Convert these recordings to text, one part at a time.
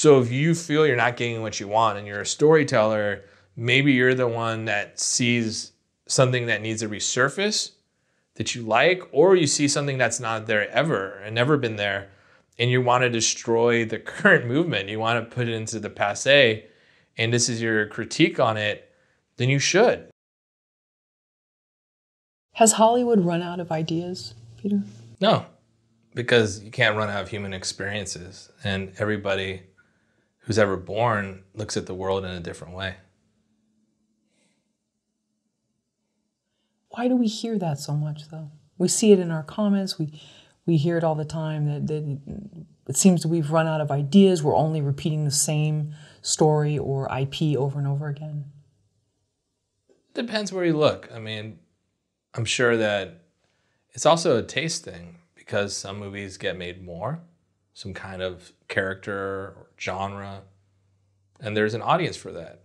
So if you feel you're not getting what you want and you're a storyteller, maybe you're the one that sees something that needs to resurface that you like, or you see something that's not there ever and never been there, and you want to destroy the current movement. You want to put it into the passe, and this is your critique on it, then you should. Has Hollywood run out of ideas, Peter? No, because you can't run out of human experiences, and everybody who's ever born looks at the world in a different way. Why do we hear that so much, though? We see it in our comments. We we hear it all the time. That, that it seems that we've run out of ideas. We're only repeating the same story or IP over and over again. Depends where you look. I mean, I'm sure that it's also a taste thing because some movies get made more, some kind of character or genre, and there's an audience for that.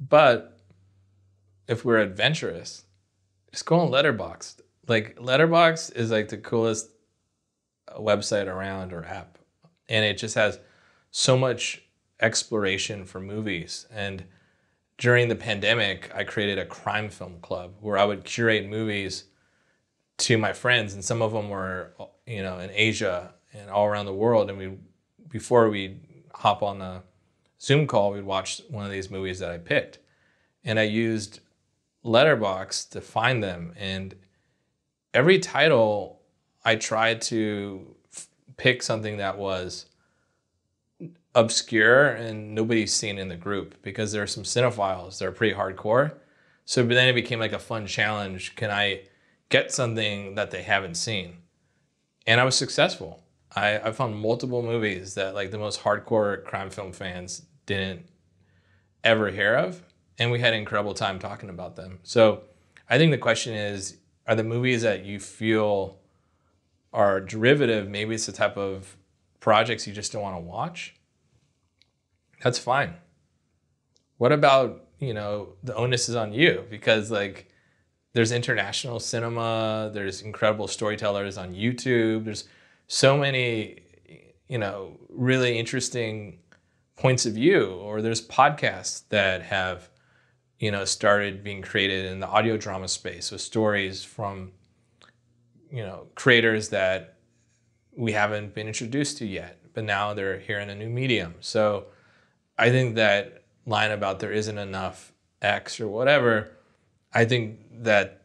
But if we're adventurous, just go on Letterboxd. Like Letterboxd is like the coolest website around or app, and it just has so much exploration for movies. And during the pandemic, I created a crime film club where I would curate movies to my friends, and some of them were, you know, in Asia and all around the world. And we, before we hop on the Zoom call, we'd watch one of these movies that I picked, and I used Letterboxd to find them. And every title, I tried to f- pick something that was obscure and nobody's seen in the group because there are some cinephiles that are pretty hardcore. So then it became like a fun challenge. Can I get something that they haven't seen? And I was successful. I, I found multiple movies that like the most hardcore crime film fans didn't ever hear of. And we had an incredible time talking about them. So I think the question is, are the movies that you feel are derivative, maybe it's the type of projects you just don't want to watch? that's fine. What about, you know, the onus is on you because like there's international cinema, there's incredible storytellers on YouTube, there's so many, you know, really interesting points of view or there's podcasts that have you know started being created in the audio drama space with stories from you know creators that we haven't been introduced to yet but now they're here in a new medium. So I think that line about there isn't enough X or whatever, I think that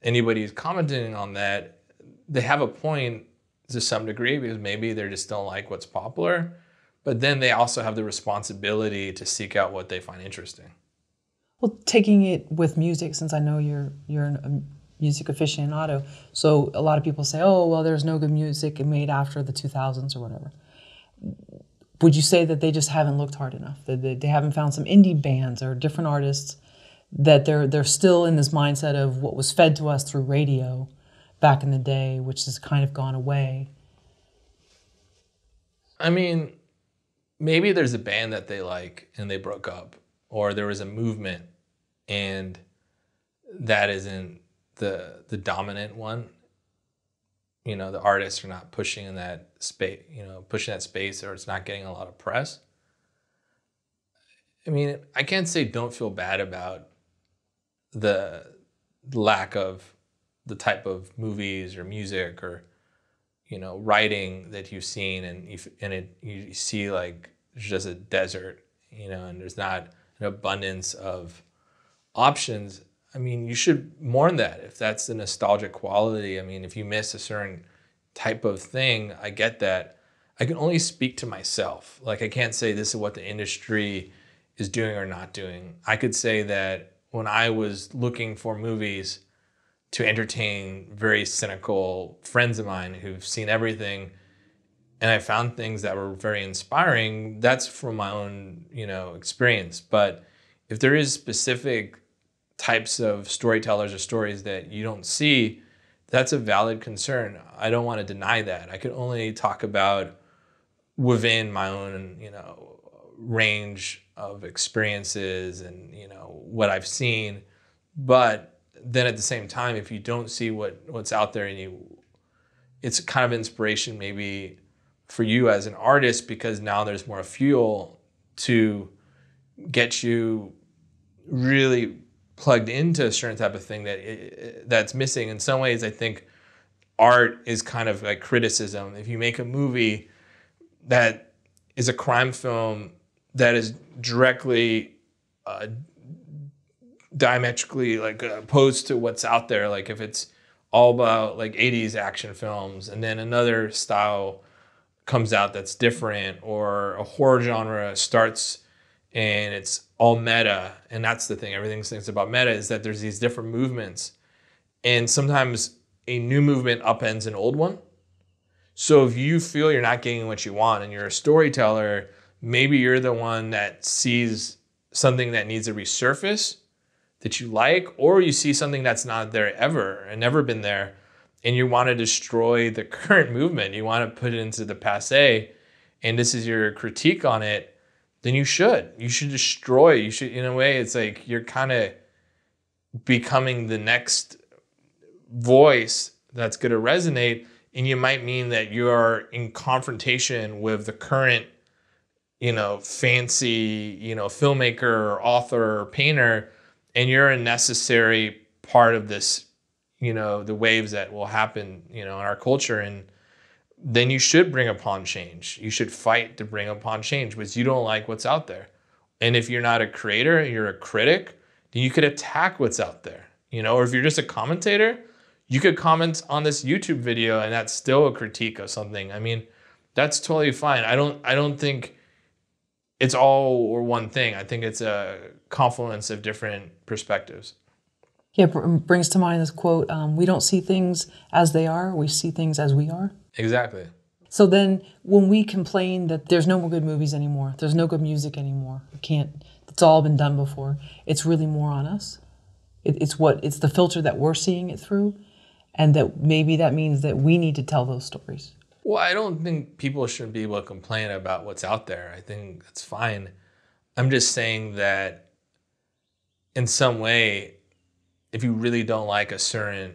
anybody who's commenting on that, they have a point to some degree because maybe they just don't like what's popular. But then they also have the responsibility to seek out what they find interesting. Well, taking it with music, since I know you're you're a music aficionado, so a lot of people say, "Oh, well, there's no good music made after the 2000s or whatever." would you say that they just haven't looked hard enough? That they, they haven't found some indie bands or different artists that they're they're still in this mindset of what was fed to us through radio back in the day, which has kind of gone away. I mean, maybe there's a band that they like and they broke up, or there was a movement and that isn't the the dominant one you know the artists are not pushing in that space you know pushing that space or it's not getting a lot of press i mean i can't say don't feel bad about the lack of the type of movies or music or you know writing that you've seen and you and it you see like there's just a desert you know and there's not an abundance of options I mean, you should mourn that if that's the nostalgic quality. I mean, if you miss a certain type of thing, I get that. I can only speak to myself. Like, I can't say this is what the industry is doing or not doing. I could say that when I was looking for movies to entertain very cynical friends of mine who've seen everything, and I found things that were very inspiring, that's from my own, you know, experience. But if there is specific types of storytellers or stories that you don't see, that's a valid concern. I don't want to deny that. I can only talk about within my own, you know, range of experiences and, you know, what I've seen. But then at the same time, if you don't see what what's out there and you it's kind of inspiration maybe for you as an artist because now there's more fuel to get you really plugged into a certain type of thing that it, that's missing. In some ways, I think art is kind of like criticism. If you make a movie that is a crime film that is directly uh, diametrically like opposed to what's out there, like if it's all about like 80s action films and then another style comes out that's different or a horror genre starts and it's all meta and that's the thing everything thinks about meta is that there's these different movements. And sometimes a new movement upends an old one. So if you feel you're not getting what you want and you're a storyteller maybe you're the one that sees something that needs to resurface that you like, or you see something that's not there ever and never been there, and you want to destroy the current movement, you want to put it into the passe, and this is your critique on it, then you should. You should destroy. You should, in a way, it's like you're kind of becoming the next voice that's going to resonate. And you might mean that you are in confrontation with the current, you know, fancy, you know, filmmaker or author or painter and you're a necessary part of this you know the waves that will happen you know in our culture and then you should bring upon change. You should fight to bring upon change because you don't like what's out there. And if you're not a creator you're a critic then you could attack what's out there you know? Or if you're just a commentator you could comment on this youtube video and that's still a critique of something. I mean that's totally fine. I don't i don't think it's all or one thing i think it's a confluence of different perspectives. Yeah, brings to mind this quote um, We don't see things as they are, we see things as we are. Exactly. So then when we complain that there's no more good movies anymore, there's no good music anymore, we can't, it's all been done before, it's really more on us. It, it's what, it's the filter that we're seeing it through. And that maybe that means that we need to tell those stories. Well, I don't think people shouldn't be able to complain about what's out there. I think that's fine. I'm just saying that in some way, if you really don't like a certain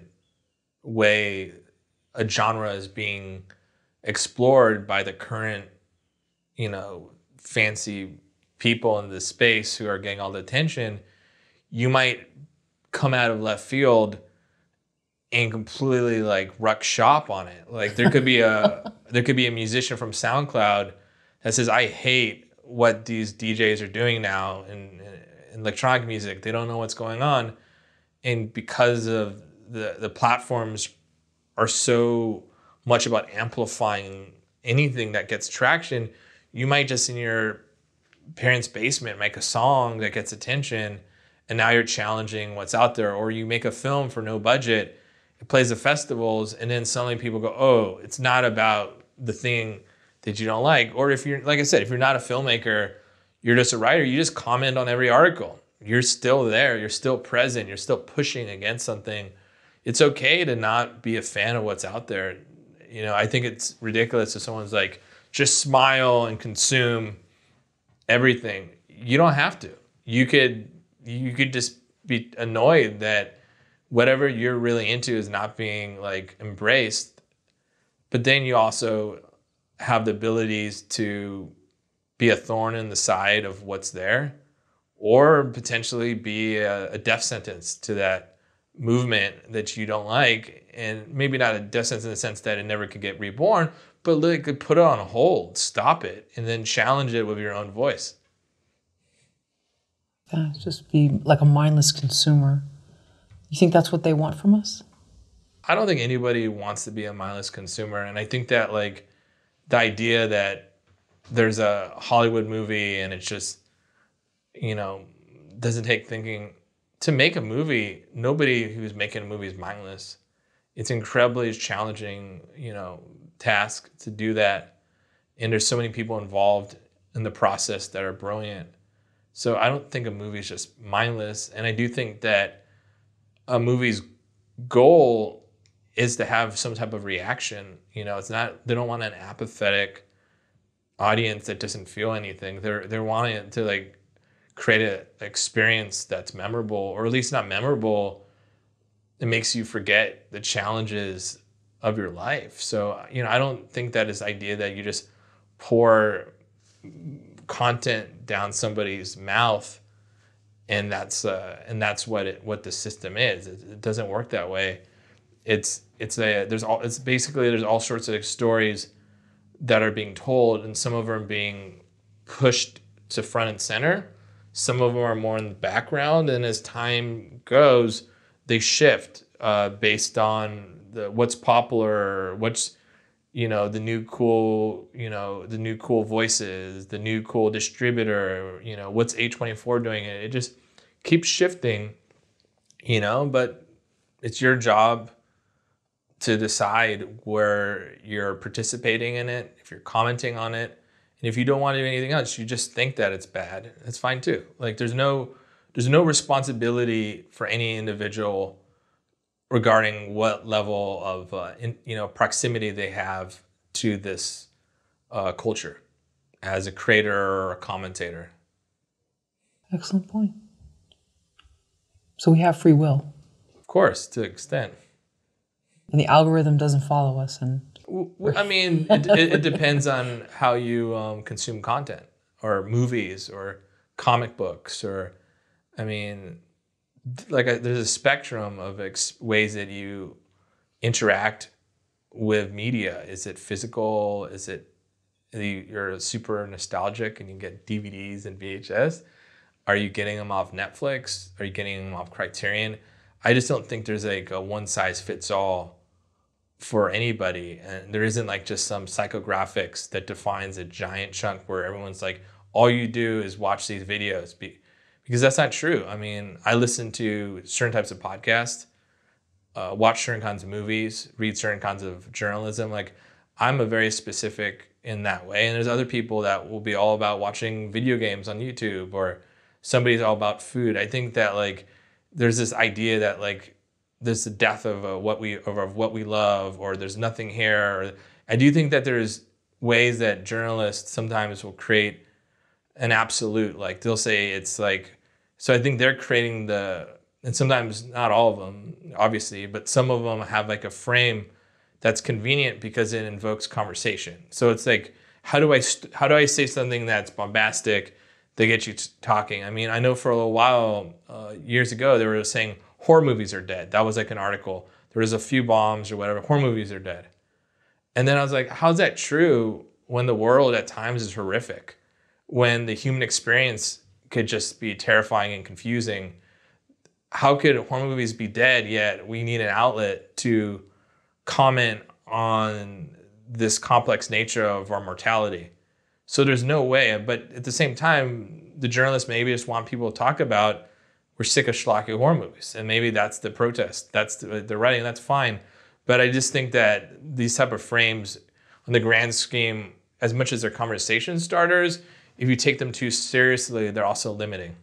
way a genre is being explored by the current, you know, fancy people in the space who are getting all the attention, you might come out of left field and completely like ruck shop on it. Like there could be a there could be a musician from SoundCloud that says, I hate what these DJs are doing now in electronic music. They don't know what's going on, and because of the the platforms are so much about amplifying anything that gets traction, you might just in your parents' basement make a song that gets attention, and now you're challenging what's out there, or you make a film for no budget. It plays at festivals, and then suddenly people go, "Oh, it's not about the thing that you don't like." Or if you're, like I said, if you're not a filmmaker, you're just a writer, you just comment on every article. You're still there, you're still present, you're still pushing against something. It's okay to not be a fan of what's out there. You know, I think it's ridiculous if someone's like, just smile and consume everything. You don't have to. You could you could just be annoyed that whatever you're really into is not being like embraced. But then you also have the abilities to be a thorn in the side of what's there, or potentially be a, a death sentence to that movement that you don't like. And maybe not a death sentence in the sense that it never could get reborn, but like put it on hold, stop it, and then challenge it with your own voice. Yeah, just be like a mindless consumer. You think that's what they want from us? I don't think anybody wants to be a mindless consumer. And I think that like the idea that there's a Hollywood movie and it's just, you know, doesn't take thinking. To make a movie, nobody who's making a movie is mindless. It's incredibly challenging, you know, task to do that. And there's so many people involved in the process that are brilliant. So I don't think a movie is just mindless. And I do think that a movie's goal is to have some type of reaction. You know, it's not, they don't want an apathetic, audience that doesn't feel anything. They're they're wanting to like create an experience that's memorable, or at least not memorable. It makes you forget the challenges of your life. So, you know, I don't think that is idea that you just pour content down somebody's mouth and that's uh, and that's what it what the system is. It, it doesn't work that way. It's it's a there's all it's basically there's all sorts of stories that are being told and some of them are being pushed to front and center. Some of them are more in the background, and as time goes, they shift uh, based on the what's popular, what's you know the new cool you know the new cool voices the new cool distributor you know what's a24 doing? It it just keeps shifting you know but it's your job to decide where you're participating in it if you're commenting on it and if you don't want to do anything else you just think that it's bad. It's fine too. Like there's no there's no responsibility for any individual regarding what level of uh, in, you know proximity they have to this uh, culture as a creator or a commentator. Excellent point. So we have free will. Of course, to an extent. And the algorithm doesn't follow us, and I mean, it, it, it depends on how you um, consume content, or movies, or comic books, or I mean, like a, there's a spectrum of ex- ways that you interact with media. Is it physical? Is it you're super nostalgic and you get DVDs and VHS? Are you getting them off Netflix? Are you getting them off Criterion? I just don't think there's like a one size fits all for anybody. And there isn't like just some psychographics that defines a giant chunk where everyone's like, all you do is watch these videos because that's not true. I mean, I listen to certain types of podcasts, uh, watch certain kinds of movies, read certain kinds of journalism. Like, I'm a very specific in that way. And there's other people that will be all about watching video games on YouTube, or somebody's all about food. I think that like there's this idea that like there's the death of uh, what we of what we love, or there's nothing here. Or, I do think that there's ways that journalists sometimes will create an absolute like they'll say it's like so I think they're creating the, and sometimes not all of them, obviously, but some of them have like a frame that's convenient because it invokes conversation. So it's like, how do I st- how do I say something that's bombastic that gets you t- talking? I mean, I know for a little while, uh, years ago, they were saying horror movies are dead. That was like an article. There was a few bombs or whatever. Horror movies are dead. And then I was like, how's that true when the world at times is horrific? When the human experience could just be terrifying and confusing. How could horror movies be dead yet we need an outlet to comment on this complex nature of our mortality? So there's no way. But at the same time, the journalists maybe just want people to talk about we're sick of schlocky horror movies, and maybe that's the protest. That's the, the writing. That's fine. But I just think that these type of frames, on the grand scheme, as much as they're conversation starters, if you take them too seriously, they're also limiting.